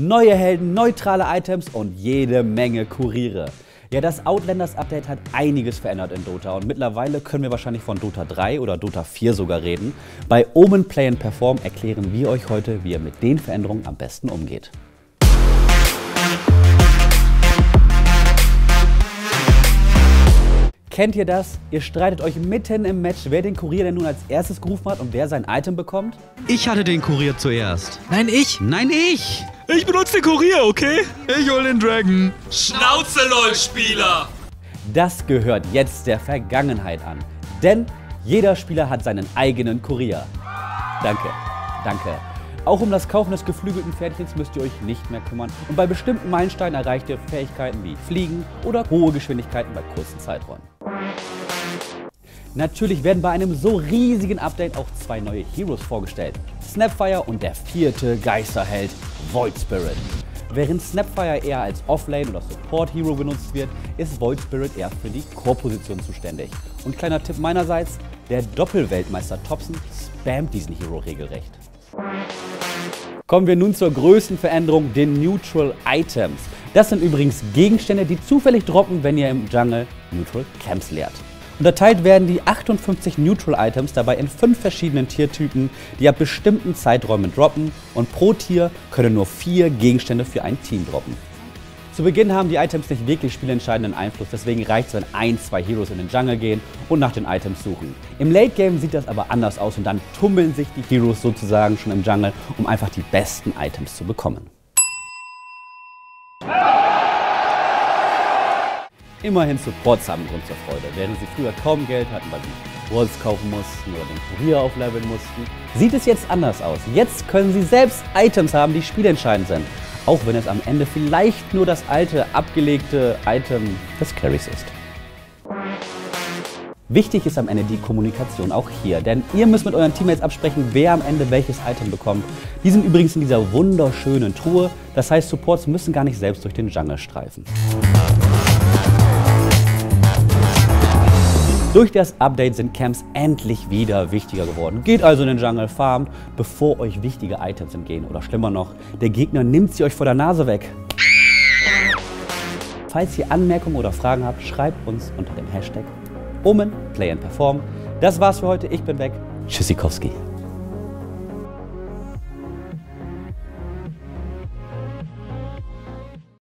Neue Helden, neutrale Items und jede Menge Kuriere. Ja, das Outlanders Update hat einiges verändert in Dota und mittlerweile können wir wahrscheinlich von Dota 3 oder Dota 4 sogar reden. Bei Omen Play and Perform erklären wir euch heute, wie ihr mit den Veränderungen am besten umgeht. Kennt ihr das? Ihr streitet euch mitten im Match, wer den Kurier denn nun als erstes gerufen hat und wer sein Item bekommt? Ich hatte den Kurier zuerst. Nein, ich. Nein, ich. Ich benutze den Kurier, okay? Ich hol den Dragon. Schnauze, LOL, Spieler! Das gehört jetzt der Vergangenheit an. Denn jeder Spieler hat seinen eigenen Kurier. Danke, danke. Auch um das Kaufen des geflügelten Pferdchens müsst ihr euch nicht mehr kümmern. Und bei bestimmten Meilensteinen erreicht ihr Fähigkeiten wie Fliegen oder hohe Geschwindigkeiten bei kurzen Zeiträumen. Natürlich werden bei einem so riesigen Update auch zwei neue Heroes vorgestellt. Snapfire und der vierte Geisterheld Void Spirit. Während Snapfire eher als Offlane oder Support Hero genutzt wird, ist Void Spirit eher für die Core-Position zuständig. Und kleiner Tipp meinerseits, der Doppelweltmeister Thompson spammt diesen Hero regelrecht. Kommen wir nun zur größten Veränderung, den Neutral Items. Das sind übrigens Gegenstände, die zufällig droppen, wenn ihr im Jungle Neutral Camps leert. Unterteilt werden die 58 Neutral Items dabei in fünf verschiedenen Tiertypen, die ab bestimmten Zeiträumen droppen und pro Tier können nur vier Gegenstände für ein Team droppen. Zu Beginn haben die Items nicht wirklich spielentscheidenden Einfluss, deswegen reicht es, wenn ein, zwei Heroes in den Jungle gehen und nach den Items suchen. Im Late Game sieht das aber anders aus und dann tummeln sich die Heroes sozusagen schon im Jungle, um einfach die besten Items zu bekommen. Immerhin Supports haben Grund zur Freude. Während sie früher kaum Geld hatten, weil sie Walls kaufen mussten oder den Kurier aufleveln mussten, sieht es jetzt anders aus. Jetzt können sie selbst Items haben, die spielentscheidend sind. Auch wenn es am Ende vielleicht nur das alte, abgelegte Item des Carries ist. Wichtig ist am Ende die Kommunikation auch hier, denn ihr müsst mit euren Teammates absprechen, wer am Ende welches Item bekommt. Die sind übrigens in dieser wunderschönen Truhe, das heißt Supports müssen gar nicht selbst durch den Jungle streifen. Durch das Update sind Camps endlich wieder wichtiger geworden. Geht also in den Jungle, farmt, bevor euch wichtige Items entgehen. Oder schlimmer noch, der Gegner nimmt sie euch vor der Nase weg. Falls ihr Anmerkungen oder Fragen habt, schreibt uns unter dem Hashtag Omen Play and Perform. Das war's für heute. Ich bin weg. Tschüssikowski.